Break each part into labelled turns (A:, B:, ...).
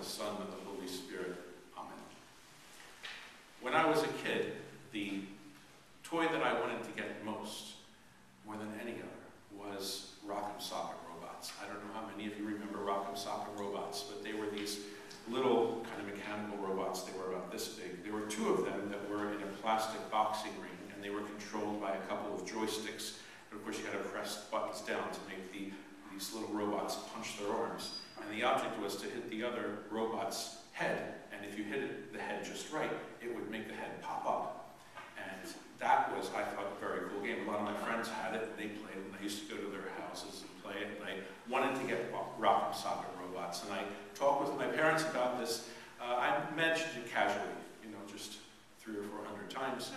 A: the Son, and the Holy Spirit. Amen. When I was a kid, the toy that I wanted to get most, more than any other, was Rock'em Sock'em robots. I don't know how many of you remember Rock'em Sock'em robots, but they were these little kind of mechanical robots. They were about this big. There were two of them that were in a plastic boxing ring, and they were controlled by a couple of joysticks. And of course, you had to press buttons down to make the, these little robots punch their arms. And the object was to hit the other robot's head. And if you hit it, the head just right, it would make the head pop up. And that was, I thought, a very cool game. A lot of my friends had it, and they played it, and I used to go to their houses and play it. And I wanted to get Rock'em Sock'em robots. And I talked with my parents about this. Uh, I mentioned it casually, you know, just three or four hundred times.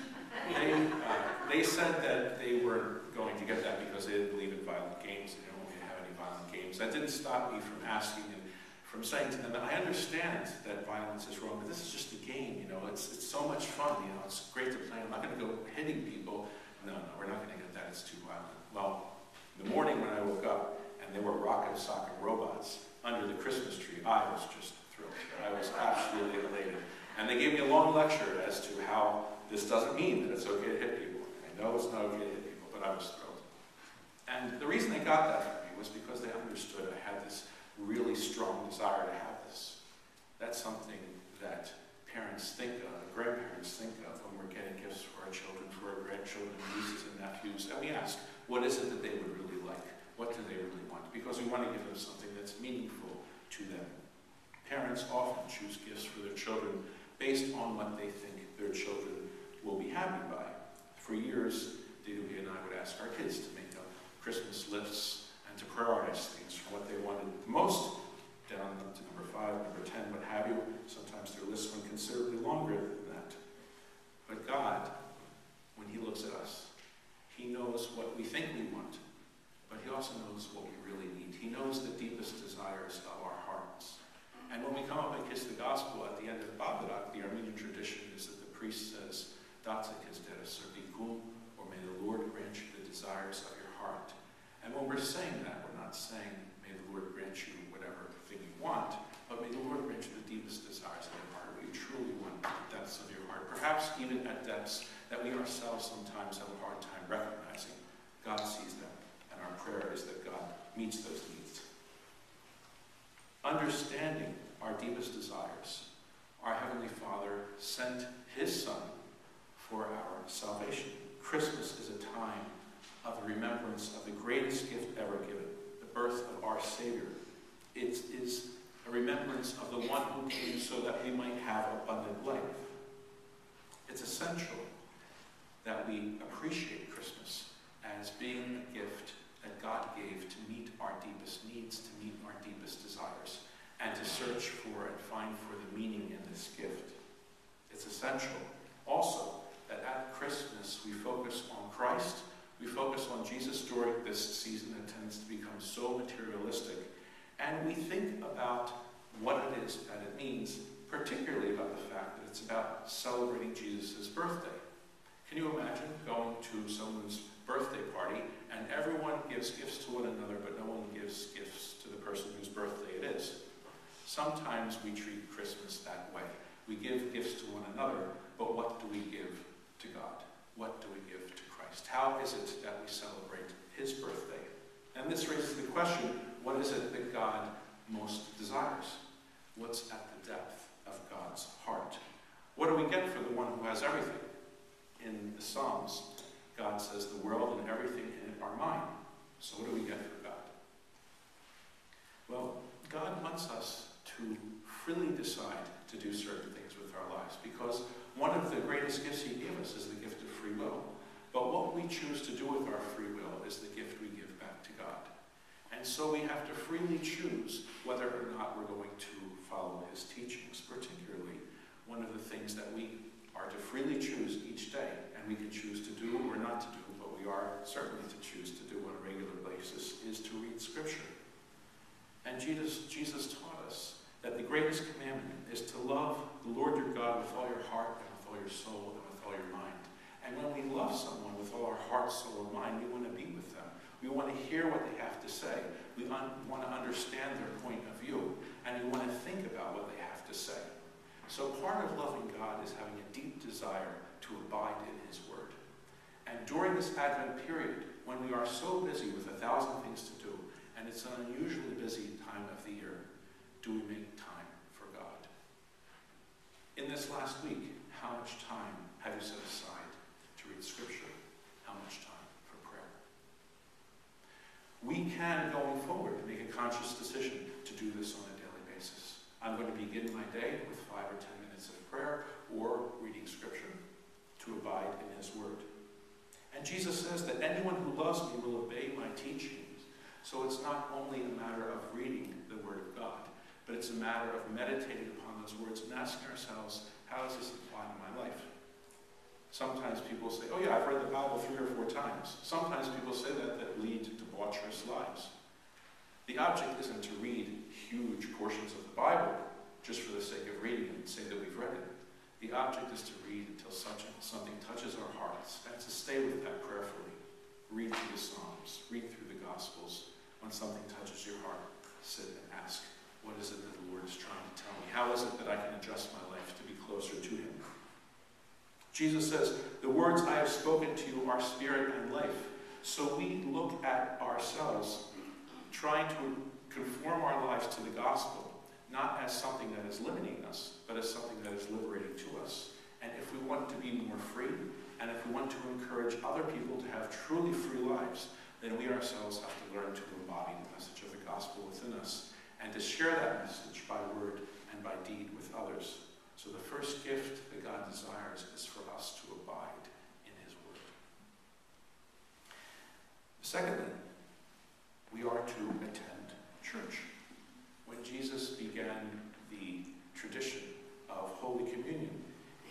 A: They, uh, they said that they weren't going to get that because they didn't believe in violent games. They didn't want me to have any violent games. That didn't stop me from asking and from saying to them I understand that violence is wrong, but this is just a game, you know. It's, it's so much fun, you know. It's great to play. I'm not going to go hitting people. No, no, we're not going to get that. It's too violent. Well, the morning when I woke up and there were Rock'em Sock'em robots under the Christmas tree, I was just thrilled. I was absolutely elated. And they gave me a long lecture as to how this doesn't mean that it's okay to hit people. I know it's not okay to hit people, but I was thrilled. And the reason they got that for me was because they understood I had this really strong desire to have this. That's something that parents think of, grandparents think of when we're getting gifts for our children, for our grandchildren, nieces and nephews. And we ask, what is it that they would really like? What do they really want? Because we want to give them something that's meaningful to them. Parents often choose gifts for their children based on what they think their children will be happy by. For years, Didoubi and I would ask our kids to make Christmas lists and to prioritize things from what they wanted most down to number five, number ten, what have you. Sometimes their lists went considerably longer than that. But God, when He looks at us, He knows what we think we want, but He also knows what we really need. He knows the deepest desires of our hearts. And when we come up and kiss the gospel at the end of Badarak, the Armenian tradition is that the priest says, Datsik is deraserdikul, or may the Lord grant you the desires of your heart. And when we're saying that, we're not saying, may the Lord grant you whatever thing you want, but may the Lord grant you the deepest desires of your heart, what you truly want, the depths of your heart. Perhaps even at depths that we ourselves sometimes have a hard time recognizing. God sees them, and our prayer is that God meets those needs. Understanding our deepest desires, our Heavenly Father sent His Son for our salvation. Christmas is a time of the remembrance of the greatest gift ever given, the birth of our Savior. It is a remembrance of the one who came so that we might have abundant life. It's essential that we appreciate Christmas as being a gift that God gave to meet our deepest needs, to meet our deepest desires, and to search for and find for the meaning in this gift. It's essential also that at Christmas we focus on Christ, we focus on Jesus during this season that tends to become so materialistic, and we think about what it is that it means, particularly about the fact that it's about celebrating Jesus' birthday. Can you imagine going to someone's birthday party and everyone gives gifts to one another, but no one gives gifts to the person whose birthday it is? Sometimes we treat Christmas that way. We give gifts to one another, but what do we give to God? What do we give to Christ? How is it that we celebrate his birthday? And this raises the question, what is it that God most desires? What's at the depth of God's heart? What do we get for the one who has everything? In the Psalms, God says the world and everything in it are mine. So what do we get for God? Well, God wants us to freely decide to do certain things with our lives because one of the greatest gifts he gave us is the gift of free will. But what we choose to do with our free will is the gift we give back to God. And so we have to freely choose whether or not we're going to follow his teachings, particularly one of the things that we are to freely choose each day, and we can choose to do or not to do, but we are certainly to choose to do on a regular basis, is to read Scripture. And Jesus, Jesus taught us that the greatest commandment is to love the Lord your God with all your heart and with all your soul and with all your mind. And when we love someone with all our heart, soul, and mind, we want to be with them. We want to hear what they have to say. We want to understand their point of view. and we want to think about what they have to say. So part of loving God is having a deep desire to abide in His Word. And during this Advent period, when we are so busy with a thousand things to do, and it's an unusually busy time of the year, do we make time for God? In this last week, how much time have you set aside to read Scripture? How much time for prayer? We can, going forward, make a conscious decision to do this on a daily basis. I'm going to begin my day with five or ten minutes of prayer or reading Scripture to abide in His Word. And Jesus says that anyone who loves me will obey my teachings. So it's not only a matter of reading the Word of God, but it's a matter of meditating upon those words and asking ourselves, how does this apply to my life? Sometimes people say, oh yeah, I've read the Bible three or four times. Sometimes people say that that lead to debaucherous lives. The object isn't to read huge portions of the Bible just for the sake of reading and say that we've read it. The object is to read until such something touches our hearts and to stay with that prayerfully. Read through the Psalms, read through the Gospels. When something touches your heart, sit and ask, what is it that the Lord is trying to tell me? How is it that I can adjust my life to be closer to Him? Jesus says, The words I have spoken to you are spirit and life. So we look at ourselves trying to conform our lives to the gospel, not as something that is limiting us, but as something that is liberating to us. And if we want to be more free, and if we want to encourage other people to have truly free lives, then we ourselves have to learn to embody the message of the gospel within us and to share that message by word and by deed with others. So the first gift that God desires is for us to abide in his word. Secondly, we are to attend church. When Jesus began the tradition of Holy Communion,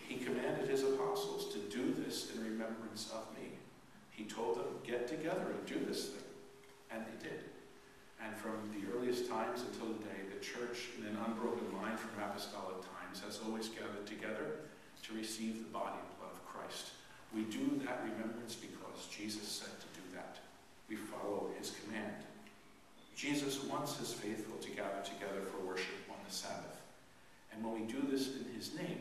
A: he commanded his apostles to do this in remembrance of me. He told them, get together and do this thing. And they did. And from the earliest times until today, the church, in an unbroken line from apostolic times, has always gathered together to receive the body and blood of Christ. We do that remembrance because Jesus said to do that. We follow his command. Jesus wants his faithful to gather together for worship on the Sabbath. And when we do this in his name,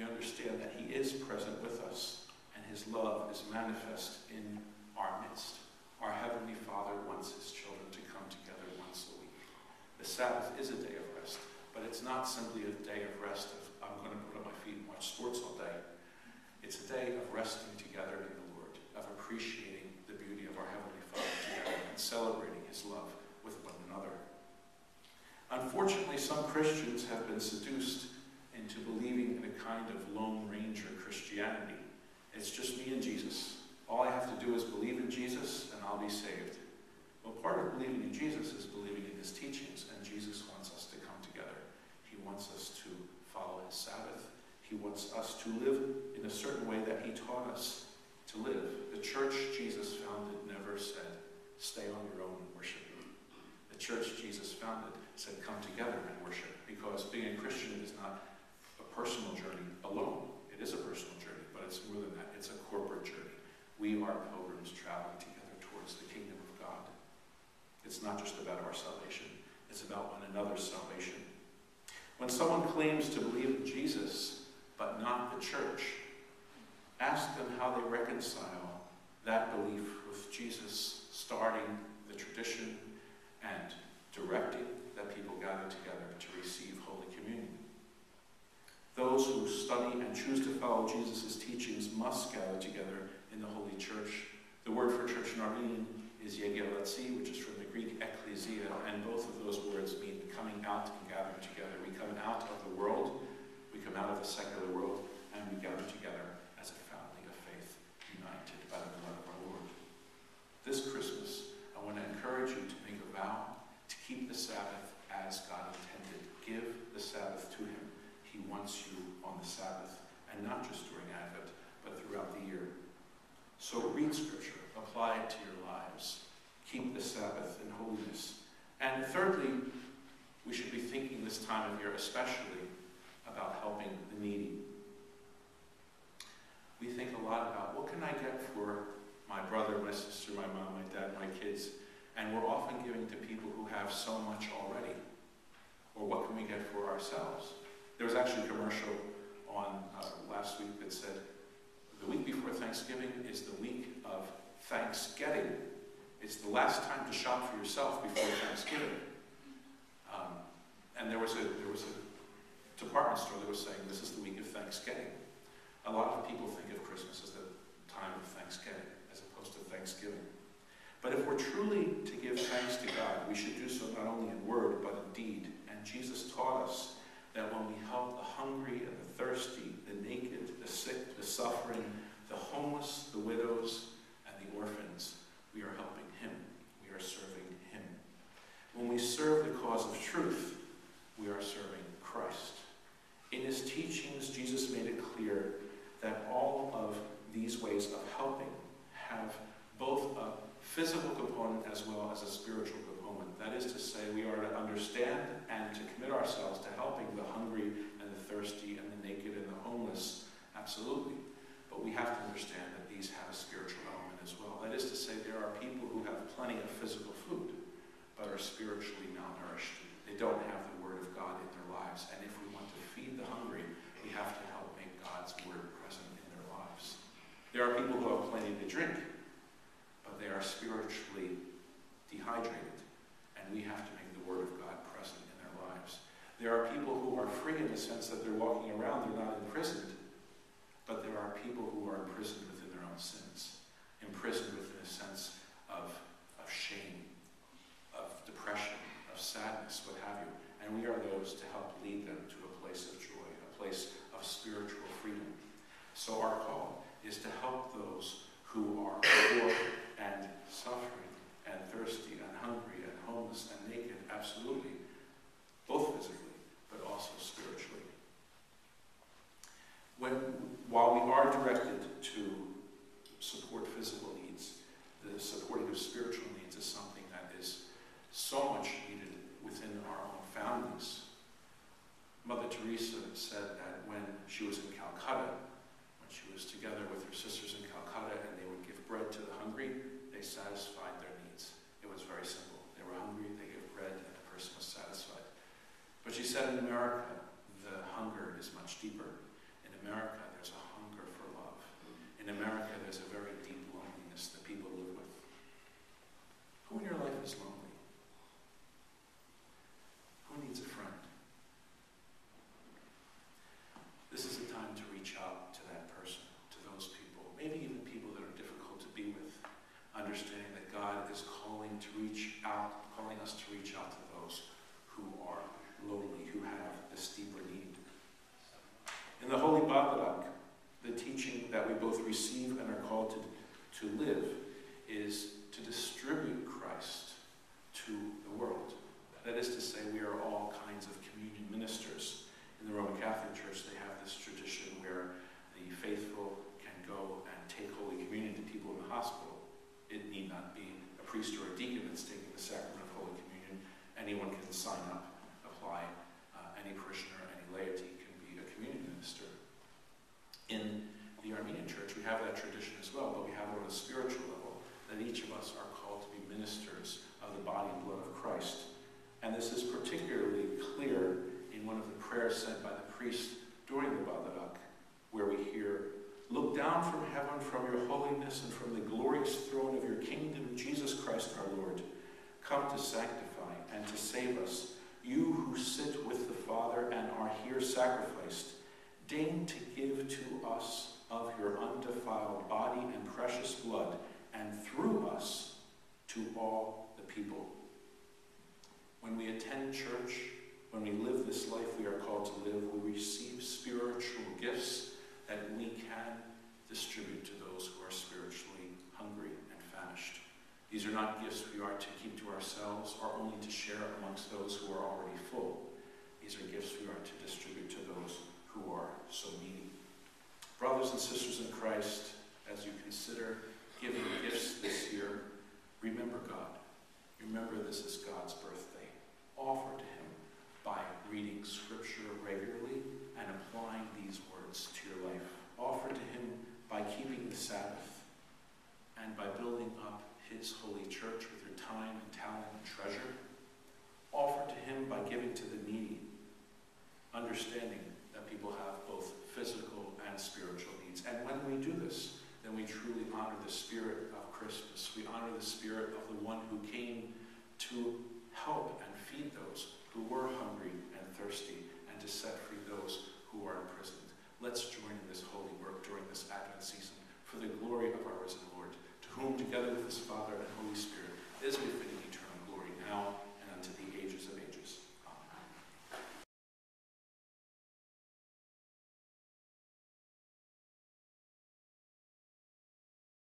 A: we understand that he is present with us and his love is manifest in our midst. Our Heavenly Father wants his children to come together once a week. The Sabbath is a day of rest, but it's not simply a day of rest of, I'm going to put up my feet and watch sports all day. It's a day of resting together in the Lord, of appreciating the beauty of our Heavenly and celebrating his love with one another. Unfortunately, some Christians have been seduced into believing in a kind of Lone Ranger Christianity. It's just me and Jesus. All I have to do is believe in Jesus and I'll be saved. Well, part of believing in Jesus is believing in his teachings, and Jesus wants us to come together. He wants us to follow his Sabbath. He wants us to live in a certain way that he taught us to live. The church Jesus founded never said, stay on your own and worship. The church Jesus founded said, come together and worship, because being a Christian is not a personal journey alone. It is a personal journey, but it's more than that. It's a corporate journey. We are pilgrims traveling together towards the kingdom of God. It's not just about our salvation, it's about one another's salvation. When someone claims to believe in Jesus, but not the church, ask them how they reconcile that belief with Jesus starting the tradition and directing that people gather together to receive Holy Communion. Those who study and choose to follow Jesus' teachings must gather together in the Holy Church. The word for church in Armenian is yegelatsi, which is from the Greek ekklesia, and both of those words mean coming out and gathering together. We come out of the world, we come out of the secular world, and we gather together as a family of faith, united by the blood of our Lord. This Christmas, I want to encourage you to make a vow to keep the Sabbath as God intended. Give the Sabbath to Him. You on the Sabbath, and not just during Advent, but throughout the year. So read Scripture, apply it to your lives, keep the Sabbath in holiness. And thirdly, we should be thinking this time of year especially about helping the needy. We think a lot about what can I get for my brother, my sister, my mom, my dad, my kids, and we're often giving to people who have so much already. Or what can we get for ourselves? There was actually a commercial on uh, last week that said, the week before Thanksgiving is the week of Thanksgiving. It's the last time to shop for yourself before Thanksgiving. Um, and there was a there was a department store that was saying this is the week of Thanksgiving. A lot of people think of Christmas as the time of Thanksgiving as opposed to Thanksgiving. But if we're truly to give thanks to God, we should do so not only in word but in deed. And Jesus taught us that when we help the hungry and the thirsty, the naked, the sick, the suffering, the homeless, the widows, and the orphans, we are helping Him. We are serving Him. When we serve the cause of truth, we are serving Christ. In his teachings, Jesus made it clear that all of these ways of helping have both a physical component as well as a spiritual component. That is to say, we are to understand and to commit ourselves to helping the hungry and the thirsty and the naked and the homeless, absolutely. But we have to understand that these have a spiritual element as well. That is to say, there are people who have plenty of physical food, but are spiritually malnourished. They don't have the Word of God in their lives. And if we want to feed the hungry, we have to help make God's Word present in their lives. There are people who have plenty to drink, but they are spiritually dehydrated. And we have to make the Word of God present in their lives. There are people who are free in the sense that they're walking around, they're not imprisoned, but there are people who are imprisoned within their own sins, imprisoned within a sense of, of shame, of depression, of sadness, what have you. And we are those to help lead them to a place of joy, a place of spiritual freedom. So our call is to help those who are poor and suffering and thirsty and hungry and homeless and naked, absolutely, both physically, but also spiritually. When, while we are directed to support physical needs, the supporting of spiritual needs is something that is so much needed within our own families. Mother Teresa said that when she was in Calcutta, when she was together with her sisters in Calcutta and they would give bread to the hungry, they satisfied their needs. It was very simple. They were hungry, they gave bread, and the person was satisfied. But she said in America, the hunger is much deeper. America, there's a hunger for love. In America, there's a very deep loneliness that people live with. Who in your life is lonely? Who needs a friend? This is the time to reach out to that person, to those people, maybe even people that are difficult to be with, understanding that God is calling to reach out, calling us to reach out to those who are lonely, who have this deeper need. In the Holy Badarak, the teaching that we both receive and are called to, to live is to distribute Christ to the world. That is to say, we are all kinds of communion ministers. In the Roman Catholic Church, they have this tradition where the faithful can go and take Holy Communion to people in the hospital. Not be a priest or a deacon that's taking the sacrament of Holy Communion. Anyone can sign up, apply. Uh, any parishioner, any laity can be a communion minister. In the Armenian Church, we have that tradition as well, but we have it on a spiritual level, that each of us are called to be ministers of the body and blood of Christ. And this is particularly clear in one of the prayers said by the priest during the Badarak, where we hear, Look down from heaven from your holiness and from the glorious throne of your kingdom, Jesus Christ our Lord. Come to sanctify and to save us, you who sit with the Father and are here sacrificed. Deign to give to us of your undefiled body and precious blood, and through us to all the people. When we attend church, when we live this life we are called to live, we receive spiritual gifts that we can distribute to those who are spiritually hungry and famished. These are not gifts we are to keep to ourselves or only to share amongst those who are already full. These are gifts we are to distribute to those who are so needy. Brothers and sisters in Christ, as you consider giving gifts this year, We honor the spirit of the one who came to help and feed those who were hungry and thirsty and to set free those who are imprisoned. Let's join in this holy work during this Advent season for the glory of our risen Lord, to whom, together with his Father and Holy Spirit, is befitting eternal glory now